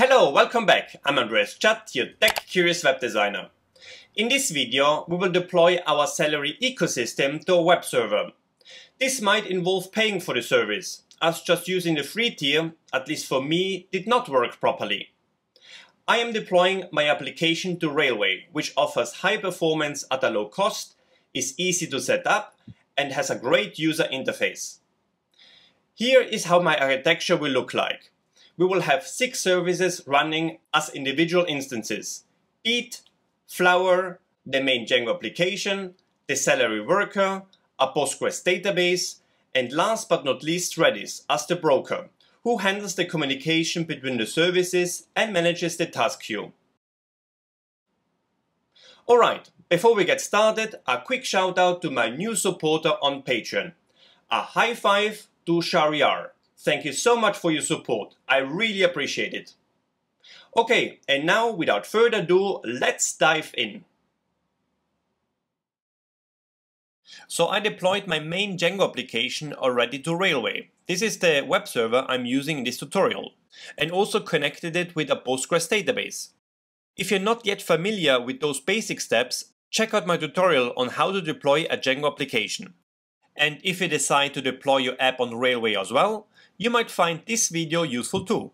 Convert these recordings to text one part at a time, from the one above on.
Hello, welcome back. I'm Andreas Jud, your tech-curious web designer. In this video, we will deploy our Celery ecosystem to a web server. This might involve paying for the service, as just using the free tier, at least for me, did not work properly. I am deploying my application to Railway, which offers high performance at a low cost, is easy to set up, and has a great user interface. Here is how my architecture will look like we will have six services running as individual instances. Beat, Flower, the main Django application, the Celery worker, a Postgres database, and last but not least Redis as the broker, who handles the communication between the services and manages the task queue. Alright, before we get started, a quick shout out to my new supporter on Patreon. A high five to Shariar. Thank you so much for your support. I really appreciate it. Okay, and now without further ado, let's dive in. So I deployed my main Django application already to Railway. This is the web server I'm using in this tutorial, and also connected it with a Postgres database. If you're not yet familiar with those basic steps, check out my tutorial on how to deploy a Django application. And if you decide to deploy your app on Railway as well, you might find this video useful too.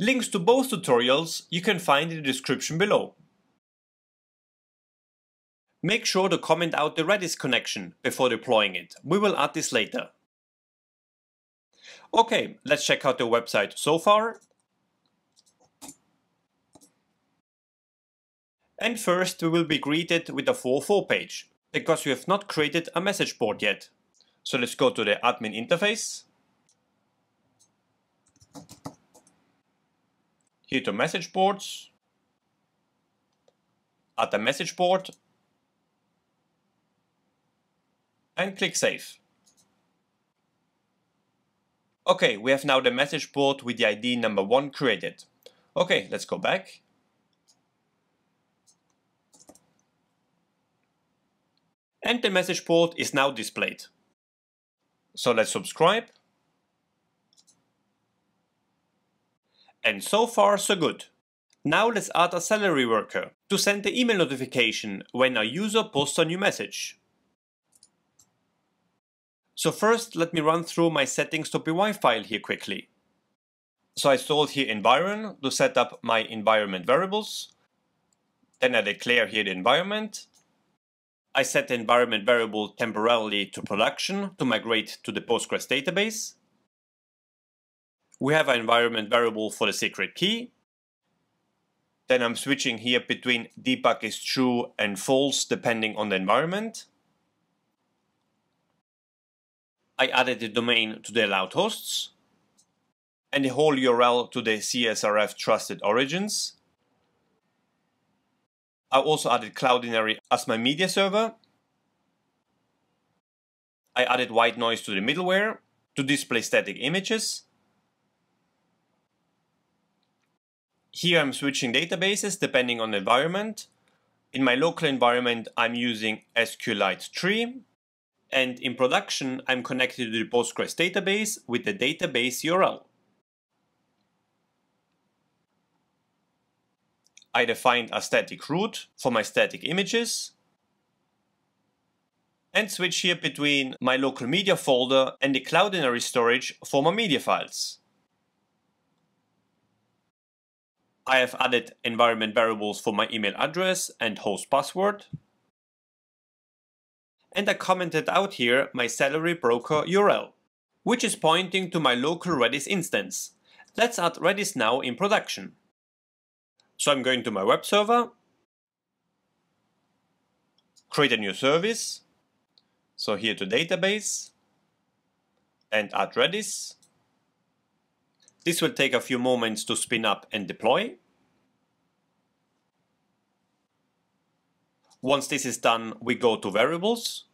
Links to both tutorials you can find in the description below. Make sure to comment out the Redis connection before deploying it. We will add this later. Okay, let's check out the website so far. And first we will be greeted with a 4.4 page, because we have not created a message board yet. So let's go to the admin interface Here to message boards. Add a message board. And click Save. Okay, we have now the message board with the ID number 1 created. Okay, let's go back. And the message board is now displayed. So let's subscribe. And so far so good. Now let's add a Celery worker to send the email notification when a user posts a new message. So first let me run through my settings.py file here quickly. So I installed here environ to set up my environment variables. Then I declare here the environment. I set the environment variable temporarily to production to migrate to the Postgres database. We have an environment variable for the secret key. Then I'm switching here between debug is true and false depending on the environment. I added the domain to the allowed hosts and the whole URL to the CSRF trusted origins. I also added Cloudinary as my media server. I added white noise to the middleware to display static images. Here I'm switching databases depending on the environment. In my local environment, I'm using SQLite 3. And in production, I'm connected to the Postgres database with the database URL. I defined a static root for my static images and switch here between my local media folder and the Cloudinary storage for my media files. I have added environment variables for my email address and host password. And I commented out here my Celery broker URL, which is pointing to my local Redis instance. Let's add Redis now in production. So I'm going to my web server, create a new service, so here to database, and add Redis. This will take a few moments to spin up and deploy. Once this is done, we go to variables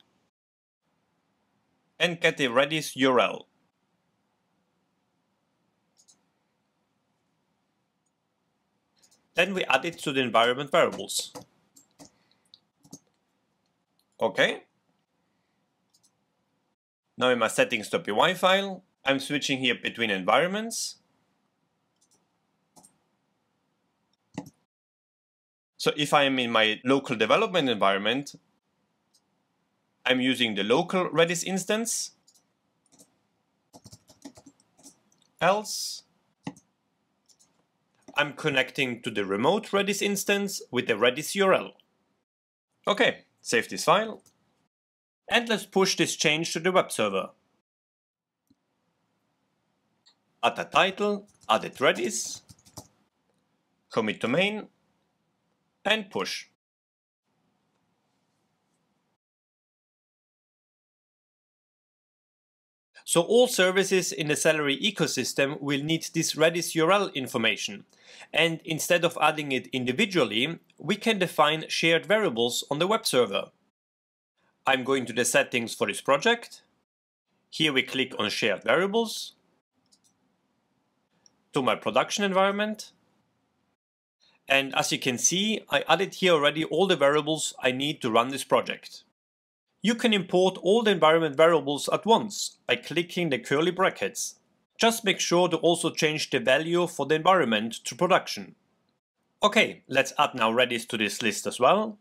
and get the Redis URL. Then we add it to the environment variables. Okay. Now in my settings.py file, I'm switching here between environments So if I am in my local development environment, I'm using the local Redis instance. Else, I'm connecting to the remote Redis instance with the Redis URL. Okay, save this file. And let's push this change to the web server. Add a title, add Redis, commit to main, and push. So all services in the Celery ecosystem will need this Redis URL information. And instead of adding it individually, we can define shared variables on the web server. I'm going to the settings for this project. Here we click on shared variables. To my production environment. And as you can see, I added here already all the variables I need to run this project. You can import all the environment variables at once by clicking the curly brackets. Just make sure to also change the value for the environment to production. Okay, let's add now Redis to this list as well.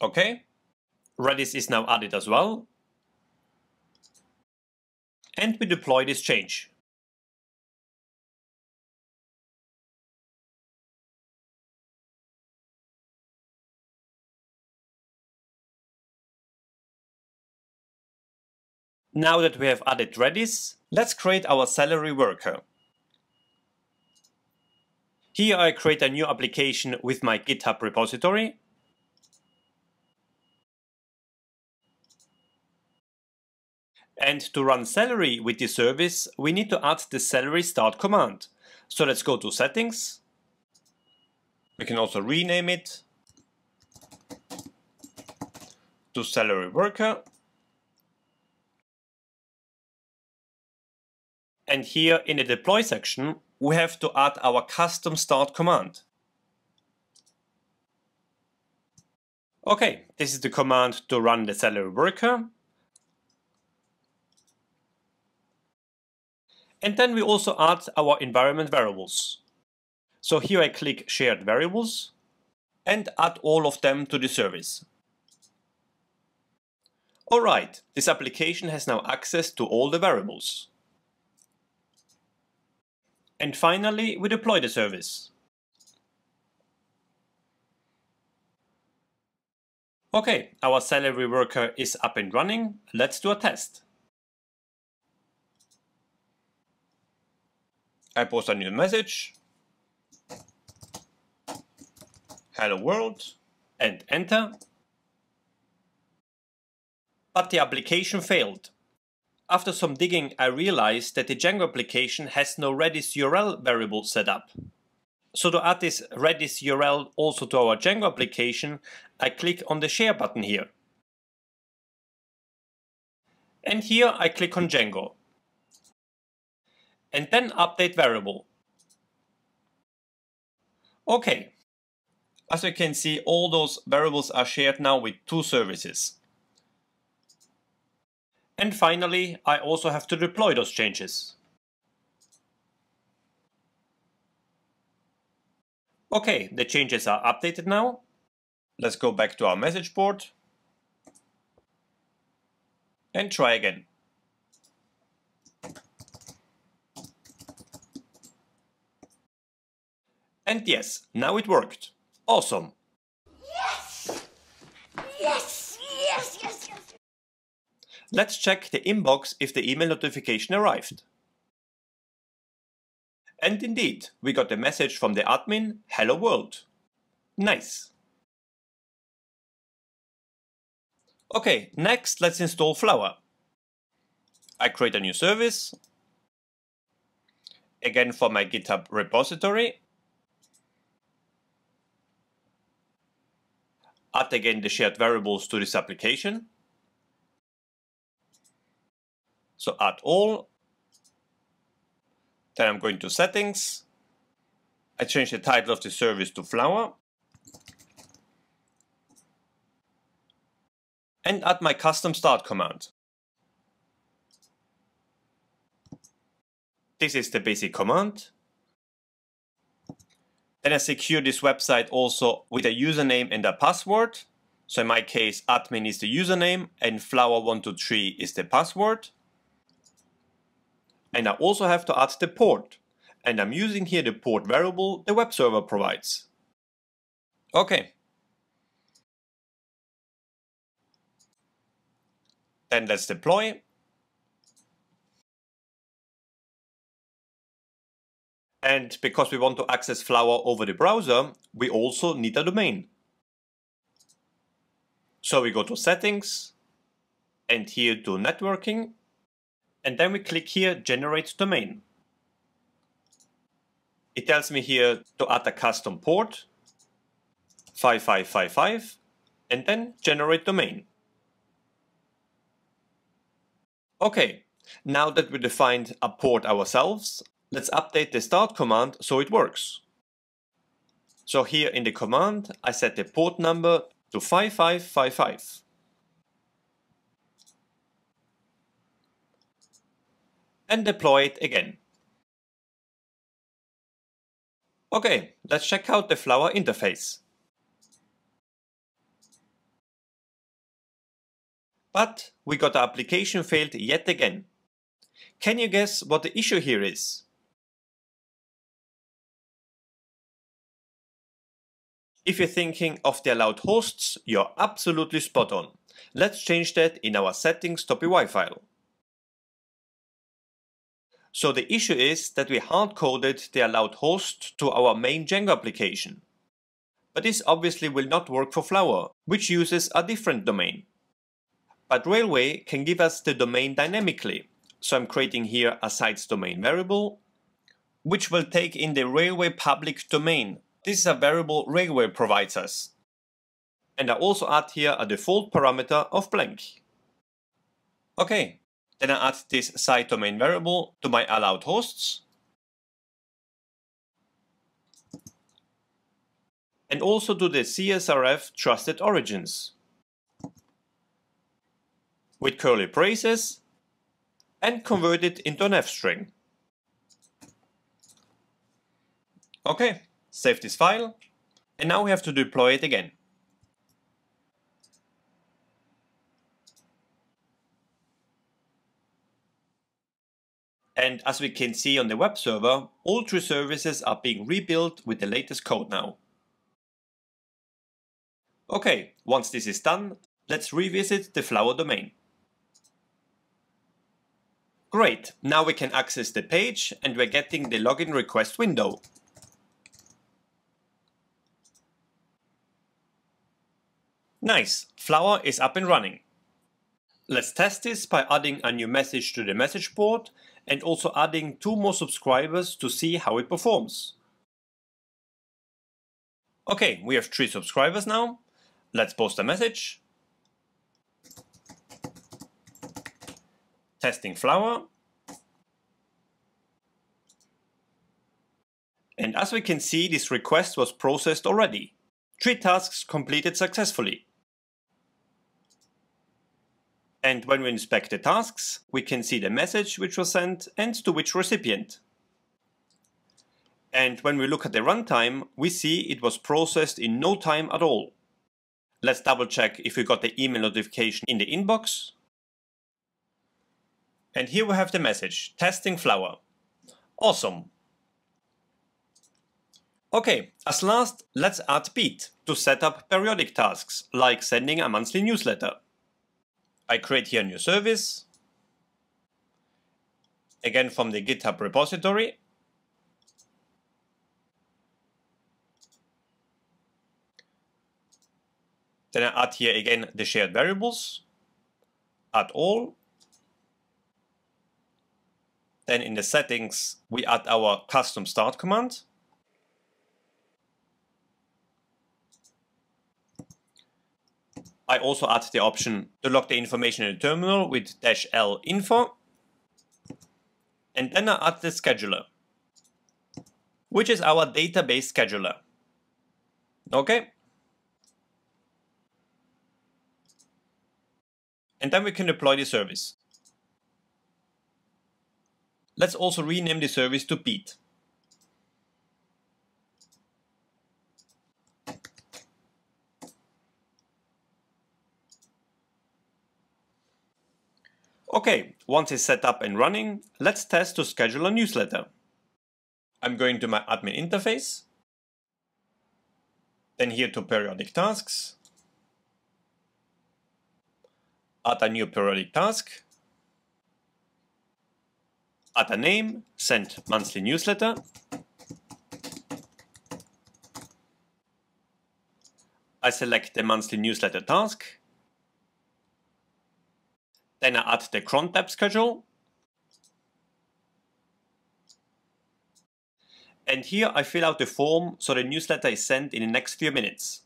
Okay, Redis is now added as well. And we deploy this change. Now that we have added Redis, let's create our Celery worker. Here I create a new application with my GitHub repository. And to run Celery with this service, we need to add the Celery start command. So let's go to settings. We can also rename it to Celery worker And here in the deploy section, we have to add our custom start command. Okay, this is the command to run the Celery worker. And then we also add our environment variables. So here I click shared variables and add all of them to the service. Alright, this application has now access to all the variables. And finally, we deploy the service. Okay, our Celery worker is up and running. Let's do a test. I post a new message. Hello world and enter. But the application failed. After some digging, I realized that the Django application has no Redis URL variable set up. So to add this Redis URL also to our Django application, I click on the Share button here. And here I click on Django. And then Update Variable. Okay. As you can see, all those variables are shared now with two services. And finally, I also have to deploy those changes. Okay, the changes are updated now. Let's go back to our message board and try again. And yes, now it worked. Awesome. Yes! Yes, yes, yes, yes. Let's check the inbox if the email notification arrived. And indeed, we got a message from the admin, Hello World. Nice. Okay, next let's install Flower. I create a new service. Again for my GitHub repository. Add again the shared variables to this application. So add all. Then I'm going to settings. I change the title of the service to flower. And add my custom start command. This is the basic command. Then I secure this website also with a username and a password. So in my case, admin is the username and flower123 is the password. And I also have to add the port. And I'm using here the port variable the web server provides. Okay. Then let's deploy. And because we want to access Flower over the browser, we also need a domain. So we go to settings and here to networking and then we click here generate domain. It tells me here to add a custom port 5555 and then generate domain. Okay, now that we defined a port ourselves, let's update the start command so it works. So here in the command, I set the port number to 5555. And deploy it again. Okay, let's check out the Flower interface. But we got the application failed yet again. Can you guess what the issue here is? If you're thinking of the allowed hosts, you're absolutely spot on. Let's change that in our settings.py file. So the issue is that we hard-coded the allowed host to our main Django application. But this obviously will not work for Flower, which uses a different domain. But Railway can give us the domain dynamically. So I'm creating here a sites domain variable, which will take in the Railway public domain this is a variable Railway provides us. And I also add here a default parameter of blank. Okay, then I add this site domain variable to my allowed hosts. And also to the CSRF trusted origins. With curly braces and convert it into an F string. Okay, Save this file, and now we have to deploy it again. And as we can see on the web server, all three services are being rebuilt with the latest code now. Okay, once this is done, let's revisit the Flower domain. Great, now we can access the page and we're getting the login request window. Nice, Flower is up and running. Let's test this by adding a new message to the message board and also adding two more subscribers to see how it performs. Okay, we have three subscribers now. Let's post a message. Testing Flower. And as we can see, this request was processed already. Three tasks completed successfully. And when we inspect the tasks, we can see the message which was sent and to which recipient. And when we look at the runtime, we see it was processed in no time at all. Let's double check if we got the email notification in the inbox. And here we have the message, testing flower. Awesome. Okay, as last, let's add Beat to set up periodic tasks, like sending a monthly newsletter. I create here a new service, again from the GitHub repository. Then I add here again the shared variables, add all. Then in the settings, we add our custom start command. I also add the option to log the information in the terminal with dash L info. And then I add the scheduler, which is our database scheduler. Okay. And then we can deploy the service. let's also rename the service to Beat. Okay, once it's set up and running, let's test to schedule a newsletter. I'm going to my admin interface, then here to periodic tasks, add a new periodic task, add a name, send monthly newsletter, I select the monthly newsletter task, then I add the cron tab schedule. And here I fill out the form so the newsletter is sent in the next few minutes.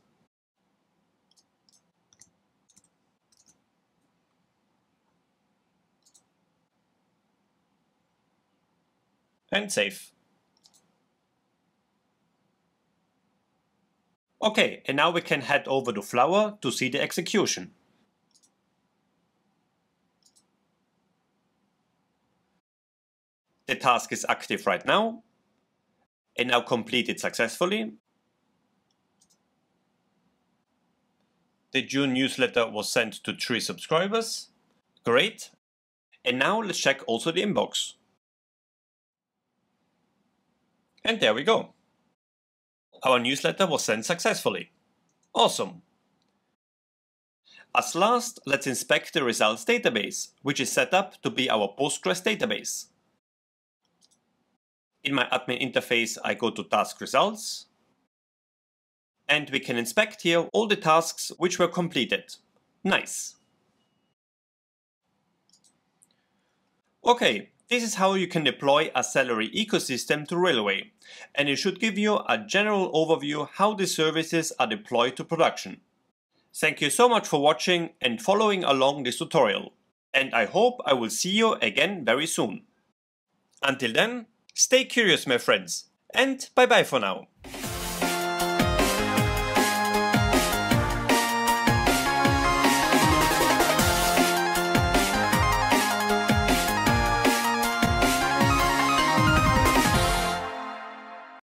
And save. Okay, and now we can head over to Flower to see the execution. Task is active right now and now completed successfully. The June newsletter was sent to three subscribers. Great. And now let's check also the inbox. And there we go. Our newsletter was sent successfully. Awesome. As last, let's inspect the results database, which is set up to be our Postgres database. In my admin interface, I go to task results. And we can inspect here all the tasks which were completed. Nice. Okay, this is how you can deploy a Celery ecosystem to Railway, and it should give you a general overview how the services are deployed to production. Thank you so much for watching and following along this tutorial, and I hope I will see you again very soon. Until then, Stay curious, my friends, and bye bye for now.